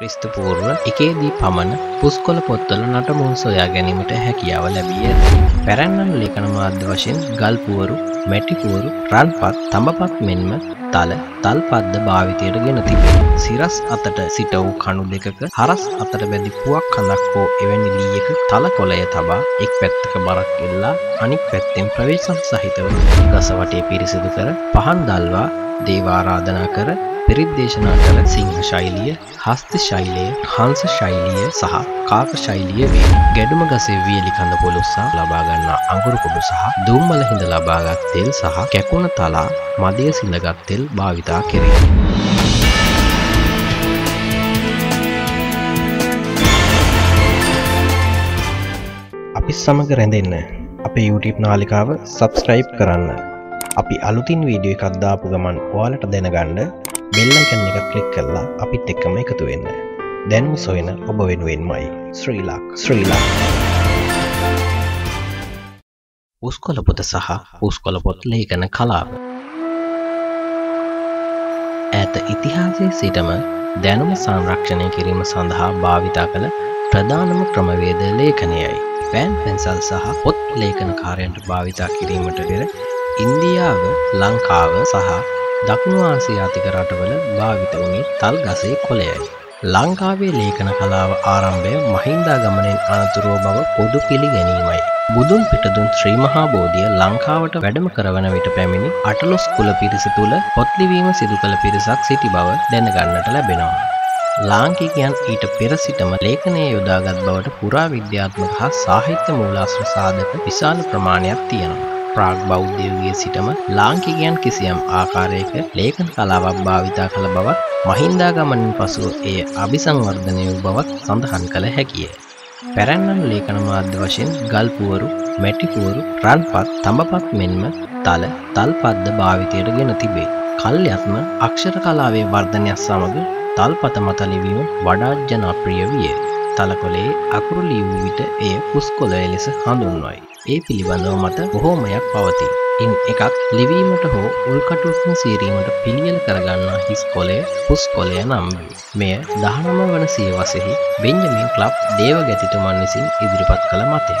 ක්‍රිස්තු පූර්ව එකේදී පමණ පුස්කොළ පොත්වල නටමුන් සොයා ගැනීමට හැකියාව ලැබිය ඇත. පැරැන්නන් ලේඛන මාධ්‍ය වශයෙන් ගල්පුවරු, මැටිපුවරු, රන්පත්, තඹපත් මෙන්ම තල, තල්පත්ද භාවිතයට ගෙන තිබේ. සිරස් අතට සිට වූ කණු දෙකක හරස් අතට බැඳි පුවක් කඳක් හෝ එවැනි ලීයක තල කොළය තබා එක් පැත්තක බරක් එල්ලා අනික් පැත්තෙන් ප්‍රවේශම් සහිතව ගස වටේ පිරිසිදු කර පහන් දල්වා දේවාරාධනා කර පිරිත් දේශනා කළ සිංහ ශෛලිය, හස්ත ශෛලිය, හංස ශෛලිය සහ කාක ශෛලිය වේ. ගැඩුම ගසේ වියලි කඳ පොළොස්සා ලබා ගන්නා අඟුරු කුඩු සහ දුම්මල හිඳ ලබාගත් තෙල් සහ කැකුණ තලා මදය සිඳගත් තෙල් භාවිතා කෙරේ. අපි සමග රැඳෙන්න අපේ YouTube නාලිකාව සබස්ක්‍රයිබ් කරන්න. අපි අලුතින් වීඩියෝ එකක් දාපු ගමන් ඔයාලට දැනගන්න බෙල් අයිකන් එක ක්ලික් කරලා අපිත් එක්කම එකතු වෙන්න. දැන්ම සොයන ඔබ වෙනුවෙන්මයි ශ්‍රී ලක් ශ්‍රී ලක්. පුස්කොළ පොත සහ පුස්කොළ පොත් ලේඛන කලාව. ඈත ඉතිහාසයේ සිටම දැනුම සංරක්ෂණය කිරීම සඳහා භාවිතා කළ ප්‍රධානම ක්‍රමවේද ලේඛනයයි. පෑන් පැන්සල් සහ පොත් ලේඛන කාරයන්ට භාවිතා කිරීමට පෙර ඉන්දියාව ලංකාව සහ දකුණු ආසියාතික රටවල භාවිත වුණේ තල් ගසේ කොළයයි. ලංකාවේ ලේඛන කලාව ආරම්භය මහින්දාගමනෙන් අනතුරුව බව පොදු පිළිගැනීමයි. බුදුන් පිටදුන් ශ්‍රී මහා බෝධිය ලංකාවට වැඩම කරවන විට පැමිණි අටලොස් කුල පිරිස තුළ පොත්ලිවීම සිදු කළ පිරිසක් සිටි බව දැනගන්නට ලැබෙනවා. ලාංකිකයන් ඊට පෙර සිටම ලේඛනය යොදාගත් බවට පුරා විද්‍යාත්මක හා සාහිත්‍ය මූලාශ්‍ර සාධක විශාල ප්‍රමාණයක් තියෙනවා. ප්‍රාග් බෞද්ධයගේ සිටම ලාංකිකයන් කිසියම් ආකාරයක ලේඛන කලාවක් භාවිතා කළ බවත් මහින්දාගමනින් පසුව එය අභිසංවර්ධනය වූ බවත් සඳහන් කළ හැකිය. පැරැන්නන් ලේඛන මාධ්‍ය වශයෙන් ගල්පුවරු, මැටිපුවරු, රන්පත්, තඹපත් මෙන්ම තල, තල්පත්ද භාවිතයට ගෙන තිබේ. කල්යත්ම අක්ෂර කලාවේ වර්ධනයක් සමග තල්පත මත ලිවීම වඩාත් ජනප්‍රිය විය. තලකොලේ අකුරු ලියවූ විට එය පුස්කොළය ලෙස හඳුන්වයි. ඒ පිළිබඳව මත බොහෝමයක් පවතී. ඉන් එකක් ලිවීමට හෝ උල්කටුත්ම සීරීමට පිළියල කරගන්නා හිස් කොලය පුස් කොලය නම් මෙය දහනම වන සියවසෙහි බෙන්ජමින් ක්ලබ් දේව ගැතිතුමන් විසින් ඉදිරිපත් කළ මතය.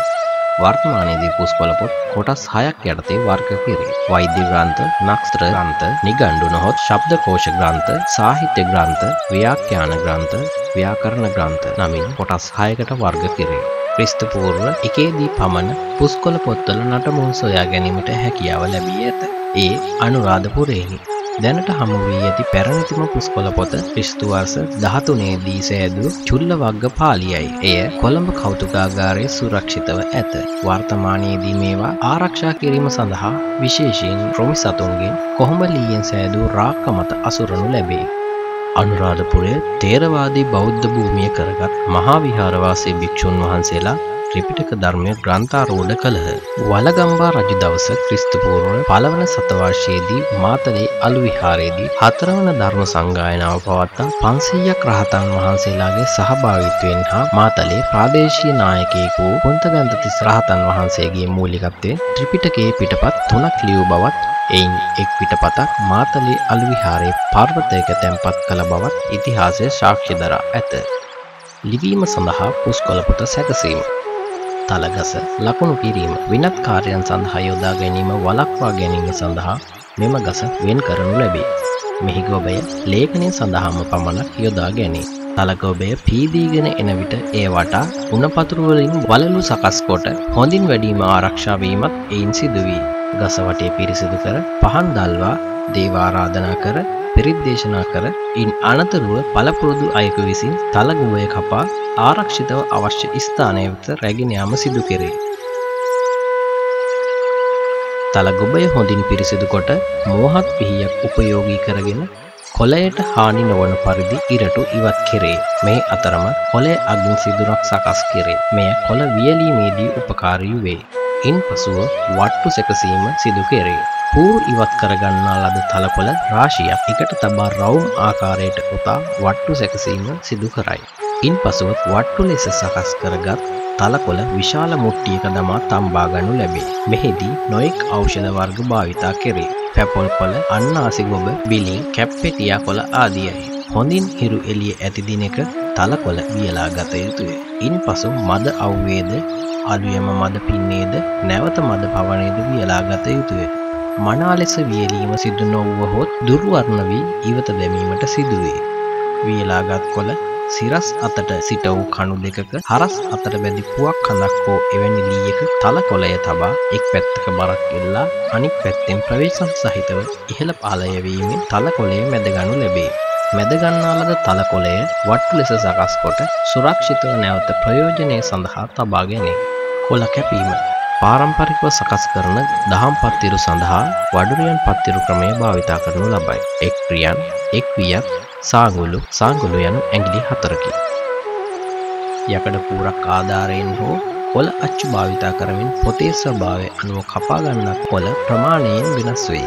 වර්තමානයේදී පුස්කොළපොත් කොටස් හයක් යටතේ වර්ග කෙරේ. වෛද්‍ය ග්‍රන්ථ, නක්ෂත්‍ර ග්‍රන්ථ, නිගණ්ඩු නොහොත් ශබ්දකෝෂ ග්‍රන්ථ, සාහිත්‍ය ග්‍රන්ථ, ව්‍යාඛ්‍යාන ග්‍රන්ථ, ව්‍යාකරණ ග්‍රන්ථ නමින් කොටස් හයකට වර්ග කෙරේ. ක්‍රිස්තු පූර්ව එකේදී පමණ පුස්කොළ පොත්වල නටමුන් සොයා ගැනීමට හැකියාව ලැබී ඇත. ඒ අනුරාධපුරයෙහි දැනට හමු වී ඇති පැරණිතිම පුස්කොළ පොත ක්‍රිස්තු වර්ෂ 13 දී සෑදූ චුල්ල වග්ග පාළියයි. එය කොළඹ කෞතුකාගාරයේ සුරක්ෂිතව ඇත. වර්තමානයේදී මේවා ආරක්ෂා කිරීම සඳහා විශේෂයෙන් රොමි සතුන්ගෙන් කොහොඹ ලීයෙන් සෑදූ රාක්ක මත අසුරනු ලැබේ. අනුරාධපුරය තේරවාදී බෞද්ධ භූමිය කරගත් මහා විහාරවාසී භික්ෂුන් වහන්සේලා ත්‍රිපිටක ධර්මය ග්‍රන්ථාරෝධ කළහ. වලගම්බා රජු දවස ක්‍රිස්තුපූර්ව පළවන සතවර්ෂයේදී මාතලේ අලු විහාරයේදී හතරවන ධර්ම සංගායනාව පවත්තා පන්සීයක් රහතන් වහන්සේලාගේ සහභාගිත්වයෙන් හා මාතලේ ප්‍රාදේශීය නායකයෙකු වූ පුන්තගන්ධතිස් රහතන් වහන්සේගේ මූලිකත්වයෙන් ත්‍රිපිටකයේ පිටපත් තුනක් ලියූ බවත් එයින් එක් පිටපතක් මාතලේ අලු විහාරයේ පර්වතයක තැන්පත් කළ බවත් ඉතිහාසය සාක්ෂි දරා ඇත. ලිවීම සඳහා පුස්කොළපොත සැකසීම තලගස ලකුණු කිරීම වෙනත් කාර්යයන් සඳහා යොදා ගැනීම වලක්වා ගැනීම සඳහා මෙම ගස වෙන් කරනු ලැබේ. මෙහි ගොබය ලේඛනය සඳහාම පමණක් යොදා ගැනේ. තලගොබය පීදීගෙන එන විට ඒ වටා උණපතුරුවලින් වලලු සකස් කොට හොඳින් වැඩීම ආරක්ෂාවීමත් එයින් සිදුවී. ගස වටේ පිරිසිදු කර පහන් දල්වා දේවාරාධනා කර පිරිත් දේශනා කර ඉන් අනතුරුව පළපුරුදු අයෙකු විසින් තලගුවය කපා ආරක්ෂිතව අවශ්‍ය ස්ථානය වෙත රැගෙන යාම සිදු කෙරේ. තලගොබය හොඳින් පිරිසිදු කොට මෝහත් පිහියක් උපයෝගී කරගෙන කොළයට හානි නොවන පරිදි ඉරටු ඉවත් කෙරේ. මේ අතරම කොළය අගින් සිදුරක් සකස් කෙරේ. මෙය කොළ වියලීමේදී උපකාරී වේ. ඉන් පසුව වට්ටු සැකසීම සිදු කෙරේ. පූර් ඉවත් කරගන්නා ලද තලකොළ රාශියක් එකට තබා රවුම් ආකාරයට උතා වට්ටු සැකසීම සිදු කරයි. ඉන් පසුවත් වට්ටු ලෙස සකස් කරගත් තලකොළ විශාල මුට්ටියක දමා තම්බාගනු ලැබේ. මෙහිදී නොයෙක් ඖෂධ වර්ග භාවිතා කෙරේ. පැපොල් කොළ, අන්නාසි ගොබ, බිලින්, කැප්පෙටියා කොළ ආදියයි. හොඳින් හිරු එළිය ඇති දිනක තලකොළ වියලා ගත යුතුය. ඉන් පසු මද අව්වේද අලුයම මද පින්නේද නැවත මද පවනේද වියලා ගත යුතුය. මනා ලෙස වියලීම සිදු නොවුවහොත් දුර්වර්ණ වී ඉවත දැමීමට සිදුවේ. වියලාගත් කොළ සිරස් අතට සිට වූ කණු දෙකක හරස් අතට බැඳි පුවක් කඳක් හෝ එවැනි ලීයක තල කොළය තබා එක් පැත්තක බරක් එල්ලා අනික් පැත්තෙන් ප්‍රවේශම් සහිතව ඉහළ පාලයවීමෙන් තල කොළේ මැදගනු ලැබේ. මැදගන්නාලද තල කොළය වට්ටු ලෙස සකස් කොට සුරක්ෂිතව නැවත ප්‍රයෝජනය සඳහා තබා ගැනේ. කොළ කැපීම පාරම්පරිකව සකස් කරන දහම් පත්තිරු සඳහා වඩුරියන් පත්තිරු ක්‍රමය භාවිතා කරනු ලබයි. එක් ප්‍රියන් එක් වියත් සාගුලු සාගුලු යනු ඇගිලි හතරකි. යකඩ පූරක් ආධාරයෙන් හෝ කොළ අච්චු භාවිතා කරමින් පොතේ ස්වභාවය අනුව කපාගන්නක් කොළ ප්‍රමාණයෙන් වෙනස් වේ.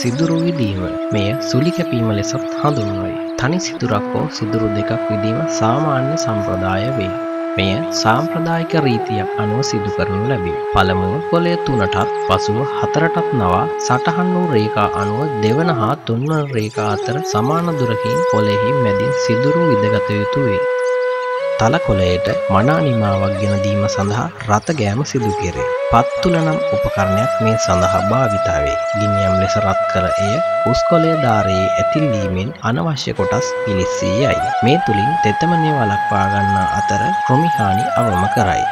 සිදුරු විදීම මෙය සුලි කැපීම ලෙසත් හඳුන්වයි. තනි සිදුරක් හෝ සිදුරු දෙකක් විදීම සාමාන්‍ය සම්ප්‍රදාය වේ. මෙය සාම්ප්‍රදායික රීතියක් අනුව සිදු කරනු ලැබේ. පළමුව කොළය තුනටත් පසුව හතරටත් නවා සටහන් වූ රේඛා අනුව දෙවන හා තුන්වන රේඛා අතර සමාන දුරකින් කොළෙහි මැදින් සිදුරු විදගත යුතු වේ. තල කොළයට මනා නිමාවක් ගෙන දීම සඳහා රත ගෑම සිදු කෙරේ. පත්තුල නම් උපකරණයක් මේ සඳහා භාවිතා වේ. ගිනියම් ලෙස රත් කර එය පුස්කොළය ධාරයේ ඇතිල්ලීමෙන් අනවශ්‍ය කොටස් පිලිස්සී යයි. මේ තුලින් තෙතමනය වළක්වා ගන්නා අතර කෘමිහානි අවම කරයි.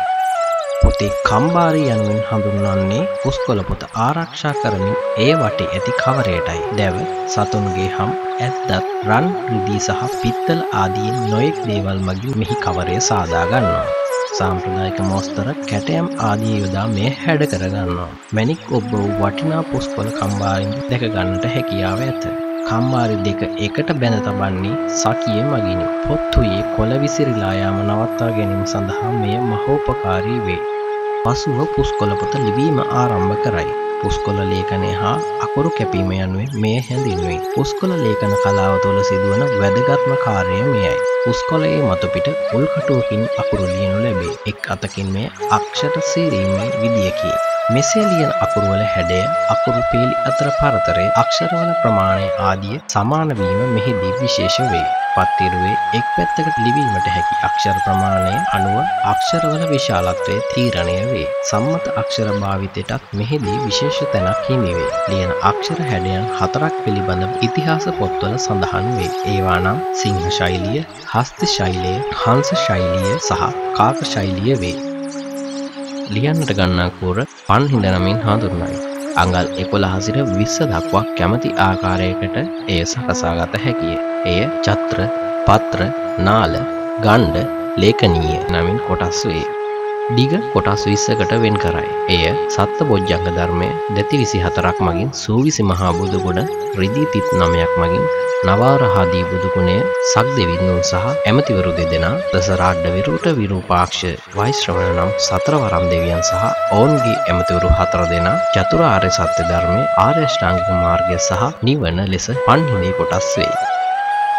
පොතේ කම්බාරි යනුවෙන් හඳුන්වන්නේ පුස්කොළ පොත ආරක්ෂා කරමින් ඒ වටේ ඇති කවරයටයි. දැව සතුන්ගේ හම් ඇත්දත් රන් රිදී සහ පිත්තල ආදීන් නොයෙක් දේවල් මගින් මෙහි කවරය සාදා ගන්නවා. සාම්ප්‍රදායික මෝස්තර කැටයම් ආදී යොදා මේ හැඩ කරගන්නවා. මැනික් ඔබ වටිනා පුස්කොළ කම්බාරින් දැක ගන්නට හැකියාව ඇත. කම්මාරි දෙක එකට බැඳ තබන්නේ සකිය මගිනි. පොත්තුයේ කොළ විසිරිලා යාම නවත්තා ගැනීම සඳහා මෙය මහෝපකාරී වේ. පසුව පුස්කොළපොත ලිවීම ආරම්භ කරයි. පුස්කොළ ලේඛනය හා අකුරු කැපීම යනුවෙන් මෙය හැඳින්වේ. පුස්කොළ ලේඛන කලාව තුළ සිදුවන වැදගත්ම කාර්යය මෙයයි. පුස්කොළයේ මතුපිට උල්කටුවකින් අකුරු ලියනු ලැබේ. එක් අතකින් මේ අක්ෂර සීරීමේ විදියකි. මෙසේ ලියන අකුරුවල හැඩය අකුරු පේලි අතර පරතරය අක්ෂරවල ප්‍රමාණය ආදිය සමානවීම මෙහිදී විශේෂ වේ. පත්තිරුවේ එක් පැත්තකට ලිවීමට හැකි අක්ෂර ප්‍රමාණය අනුව අක්ෂරවල විශාලත්වය තීරණය වේ. සම්මත අක්ෂර භාවිතයටත් මෙහිදී විශේෂ තැනක් හිමිවේ. ලියන අක්ෂර හැඩයන් හතරක් පිළිබඳව ඉතිහාස පොත්වල සඳහන් වේ. ඒවා නම් සිංහ ශෛලිය, හස්ත ශෛලිය, හංස ශෛලිය සහ කාක ශෛලිය වේ. ලියන්නට ගන්නා කූර පන් හිඳ නමින් හඳුන්වයි. අඟල් එකොළහ සිට විස්ස දක්වා කැමති ආකාරයකට එය සකසාගත හැකිය. එය චත්‍ර, පත්‍ර, නාල, ගණ්ඩ, ලේඛනීය නමින් කොටස් වේ. දිග කොටස් විස්සකට වෙන් කරයි. එය සත්ත බොජ්ජංග ධර්මය දෙති විසි හතරක් මගින් සූවිසි මහා බුදුගුණ රිදී තිත් නමයක් මගින් නවාරහාදී බුදුගුණය සක් දෙවින්නුන් සහ ඇමතිවරු දෙදෙනා දසරාඩ්ඩ විරුට විරූපාක්ෂ වෛශ්‍රවණ නම් සතරවරම් දෙවියන් සහ ඔවුන්ගේ ඇමතිවරු හතර දෙනා චතුරාර්ය සත්‍ය ධර්මය ආර්යෂ්ඨාංගික මාර්ගය සහ නිවන ලෙස පන්හිදී කොටස් වේ.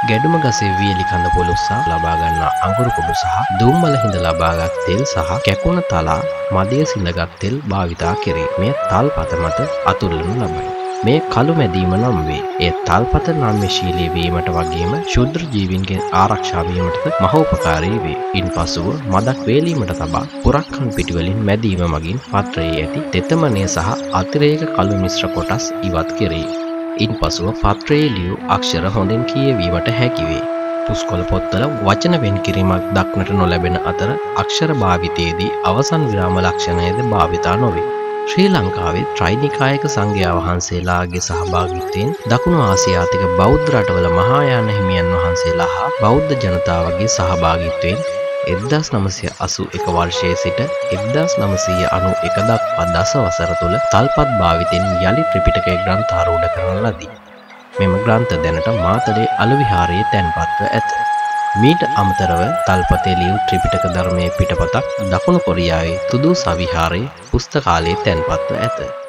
ගැඩුම ගසේ වියලි කඳ පොලොස්සා ලබාගන්නා අඟුරු කුඩු සහ දුම්මල හිඳ ලබාගත් තෙල් සහ කැකුණ තලා මදය සිඳගත් තෙල් භාවිතා කෙරේ. මෙය තල්පත මත අතුල්ලනු ලබයි. මේ කළු මැදීම නම් වේ. එය තල්පත නම්‍යශීලී වීමට වගේම ශුද්‍ර ජීවින්ගේ ආරක්ෂා වීමටද මහෝපකාරී වේ. ඉන්පසුව මදක් වේලීමට තබා පුරක්කන් පිටිවලින් මැදීම මගින් පත්‍රයේ ඇති තෙතමනය සහ අතිරේක කළු මිශ්‍ර කොටස් ඉවත් කෙරේ. ඉන් පසුව පත්‍රයේ ලියූ අක්ෂර හොඳින් කියවීමට හැකිවේ. පුස්කොළ පොත්තල වචන වෙන් කිරීමක් දක්නට නොලැබෙන අතර අක්ෂර භාවිතයේදී අවසන් විරාම ලක්ෂණයද භාවිතා නොවේ. ශ්‍රී ලංකාවේ ත්‍රයිනිකායක සංඝයා වහන්සේලාගේ සහභාගිත්වයෙන් දකුණු ආසියාතික බෞද්ධ රටවල මහායාන හිමියන් වහන්සේලා හා බෞද්ධ ජනතාවගේ සහභාගිත්වයෙන් එද්දස් නමසය අසු එක වර්ෂය සිට එද්දස් නමසීය අනු එක දක්වා දස වසර තුළ තල්පත් භාවිතෙන් යළි ත්‍රිපිටකය ග්‍රන්ථාරූඪ කරන ලදී. මෙම ග්‍රන්ථ දැනට මාතලේ අලවිහාරයේ තැන්පත්ව ඇත. මීට අමතරව තල්පතේ ලියූ ත්‍රිපිටක ධර්මයේ පිටපතක් දකුණු කොරියාවේ තුදු සවිහාරයේ පුස්තකාලයේ තැන්පත්ව ඇත.